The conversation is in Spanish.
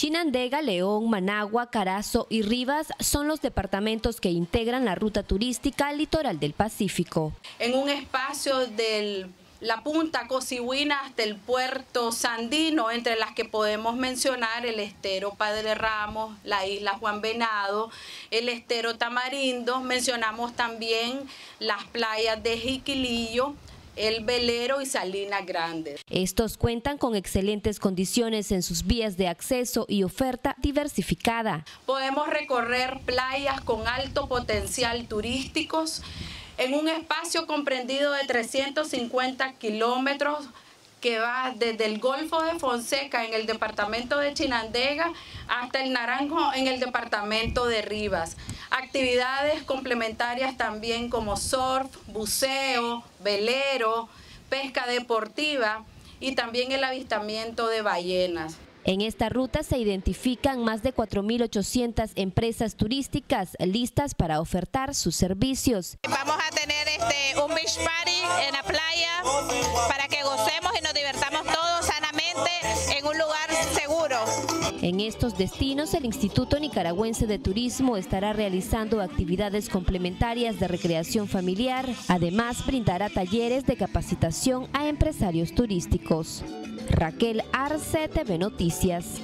Chinandega, León, Managua, Carazo y Rivas son los departamentos que integran la ruta turística litoral del Pacífico. En un espacio del la punta Cosiguina hasta el puerto Sandino, entre las que podemos mencionar el estero Padre Ramos, la isla Juan Venado, el estero Tamarindo, mencionamos también las playas de Jiquilillo, el Velero y Salinas Grandes. Estos cuentan con excelentes condiciones en sus vías de acceso y oferta diversificada. Podemos recorrer playas con alto potencial turísticos en un espacio comprendido de 350 kilómetros que va desde el Golfo de Fonseca en el departamento de Chinandega hasta el Naranjo en el departamento de Rivas. Actividades complementarias también como surf, buceo, velero, pesca deportiva y también el avistamiento de ballenas. En esta ruta se identifican más de 4.800 empresas turísticas listas para ofertar sus servicios. Vamos a tener este, un beach party en la playa para que gocemos y nos divertamos todos En estos destinos, el Instituto Nicaragüense de Turismo estará realizando actividades complementarias de recreación familiar. Además, brindará talleres de capacitación a empresarios turísticos. Raquel Arce, TV Noticias.